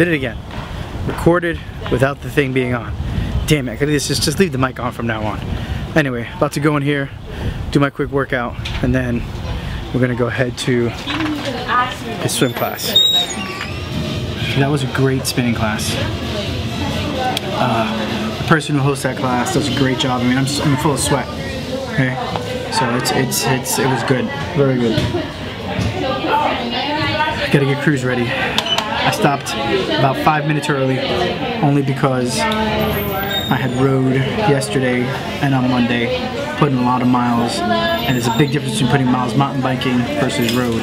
Did it again. Recorded without the thing being on. Damn it, I could just, just leave the mic on from now on. Anyway, about to go in here, do my quick workout, and then we're gonna go ahead to the swim class. That was a great spinning class. Uh, the person who hosts that class does a great job. I mean, I'm, I'm full of sweat. Okay, so it's it's it's it was good, very good. Gotta get cruise ready. I stopped about five minutes early, only because I had rode yesterday and on Monday, putting a lot of miles, and there's a big difference between putting miles mountain biking versus road.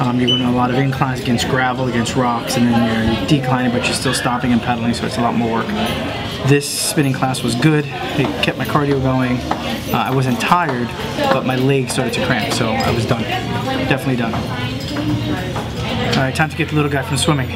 Um, you're going a lot of inclines against gravel, against rocks, and then you're declining, but you're still stopping and pedaling, so it's a lot more work. This spinning class was good. It kept my cardio going. Uh, I wasn't tired, but my legs started to cramp, so I was done. Definitely done. All right, time to get the little guy from swimming.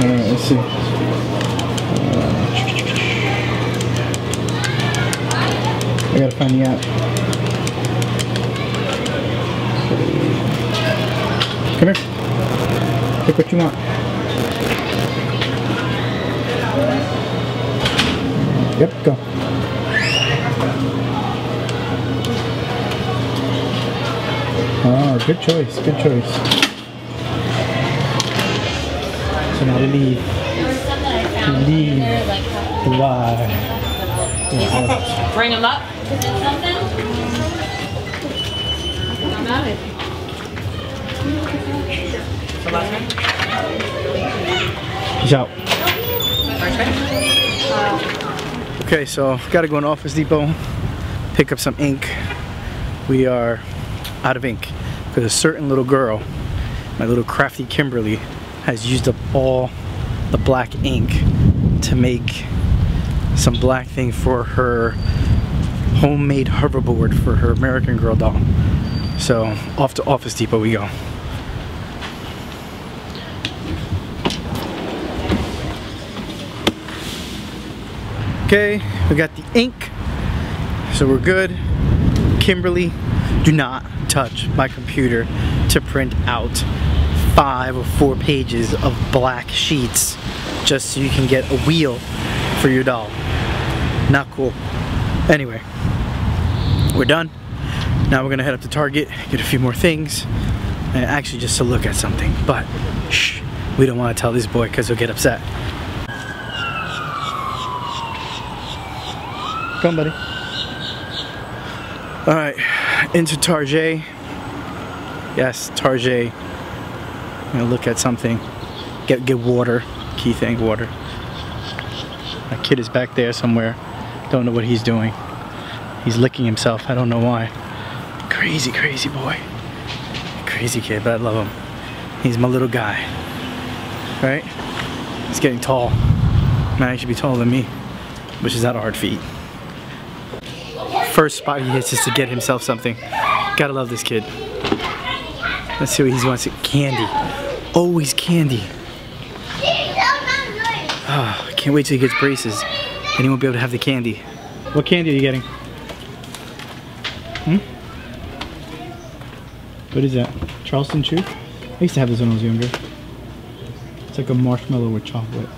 Alright, let's see. Uh, I gotta find the app. Come here. Pick what you want. Yep, go. Oh, good choice, good choice. So now to leave. To leave. Why? Bring them up. Peace out. Okay, so gotta go in Office Depot, pick up some ink. We are out of ink because a certain little girl, my little crafty Kimberly, has used up all the black ink to make some black thing for her homemade hoverboard for her American Girl doll. So off to Office Depot we go. Okay, we got the ink, so we're good. Kimberly, do not touch my computer to print out five or four pages of black sheets just so you can get a wheel for your doll. Not cool. Anyway, we're done. Now we're gonna head up to Target, get a few more things, and actually just to look at something. But shh, we don't want to tell this boy because he'll get upset. Come, buddy. All right, into Target. Yes, Target. I'm gonna look at something. Get get water. Key thing, water. My kid is back there somewhere. Don't know what he's doing. He's licking himself. I don't know why. Crazy, crazy boy. Crazy kid, but I love him. He's my little guy. Right? He's getting tall. Man, he should be taller than me, which is not a hard feat. First spot he hits is to get himself something. Gotta love this kid. Let's see what he wants. Candy. Always candy. I can't wait till he gets braces. Then he won't be able to have the candy. What candy are you getting? Hmm? What is that? Charleston Chew? I used to have this when I was younger. It's like a marshmallow with chocolate.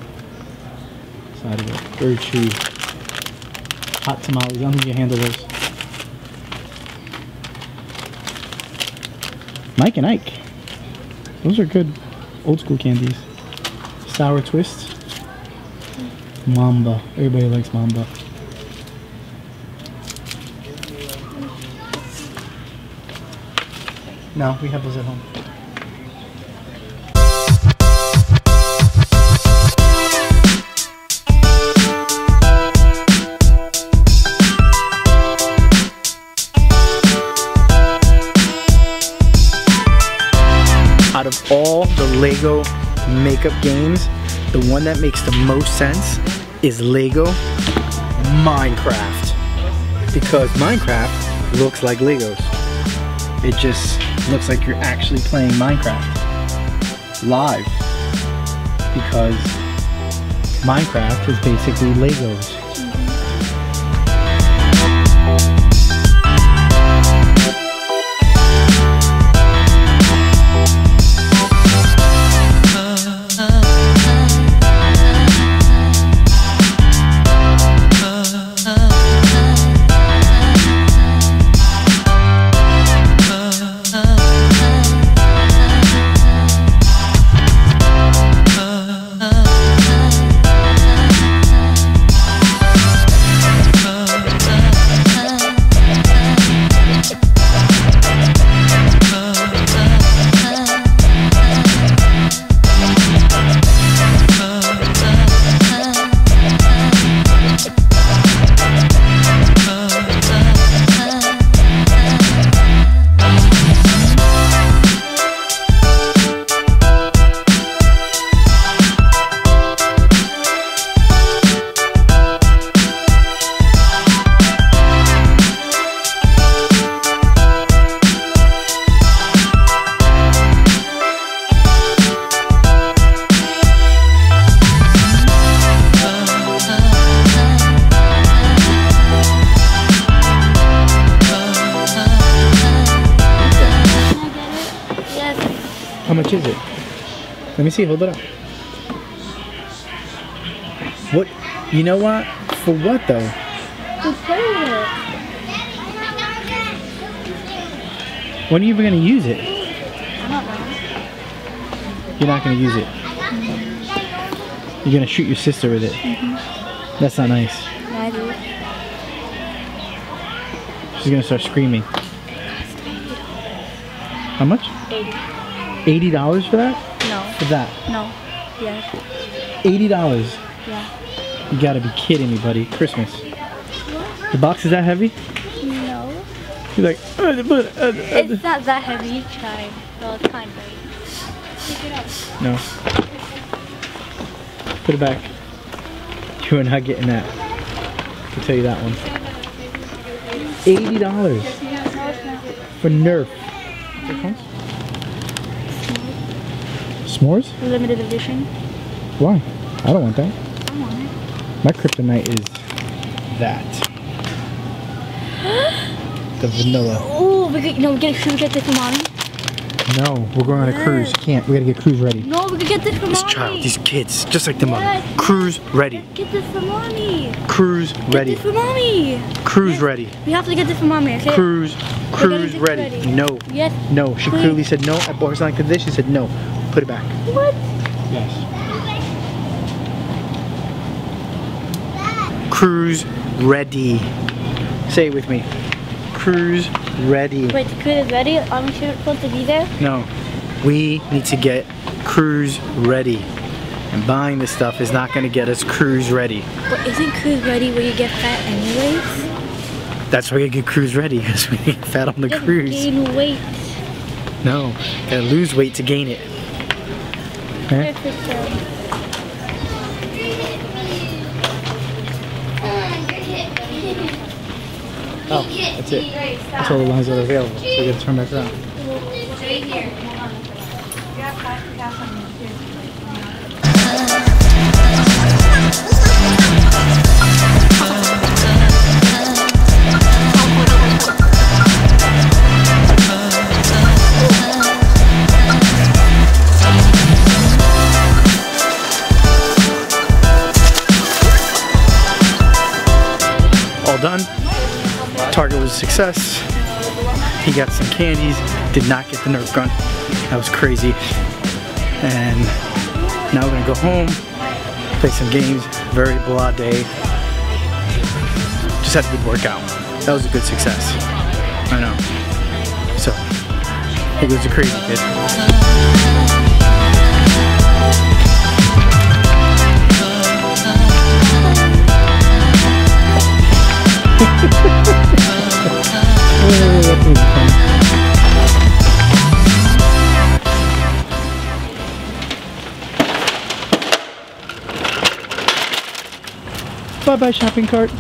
Side of it. Very chewy. Hot tamales. I don't think you handle those. Mike and Ike. Those are good old school candies. Sour twist. Mamba. Everybody likes Mamba. No, we have those at home. Out of all the Lego makeup games, the one that makes the most sense is Lego Minecraft. Because Minecraft looks like Legos. It just looks like you're actually playing Minecraft live. Because Minecraft is basically Legos. How much is it? Let me see, hold it up. What? You know what? For what though? To play with it. When are you even gonna use it? I don't know. You're not gonna use it. You're gonna shoot your sister with it. Mm-hmm. That's not nice. Yeah, I do. She's gonna start screaming. How much? 80. Eighty dollars for that? No. For that? No. Yes. Eighty dollars? Yeah. You gotta be kidding me, buddy. Christmas. The box is that heavy? No. You're like, uh, but, uh, uh, It's not that heavy. Try. Well, it's kind of. Pick it up. No. Put it back. You are not getting that. I'll tell you that one. Eighty dollars No, it's not. for Nerf. S'mores? Limited edition. Why? I don't want that. I want it. My kryptonite is that. the vanilla. Oh, we could, no, we get, should we get this for mommy? No, we're going on a cruise. Can't. We gotta get cruise ready. No, we could get this for This mommy. child, these kids, just like the mother. Cruise ready. Get this for mommy. Cruise ready. Get ready. this for mommy. Cruise ready. We have to get this for mommy, okay? Cruise, cruise ready. ready. No, Yes. no. She Please. clearly said no. I bought her something like this. She said no. Put it back. What? Yes. Cruise ready. Say it with me. Cruise ready. Wait, the cruise is ready? Are we sure supposed to be there? No, we need to get cruise ready. And buying this stuff is not going to get us cruise ready. But isn't cruise ready where you get fat anyways? That's why you get cruise ready because we get fat on the Just cruise. gain weight. No, gotta lose weight to gain it. Um, Oh, that's it. That's all the lines that are available. So we gotta turn back around. All a success. He got some candies, did not get the Nerf gun. That was crazy. And now we're gonna go home, play some games. Very blah day. Just had a good workout. That was a good success. I know. So, he was a crazy kid. Bye bye shopping cart.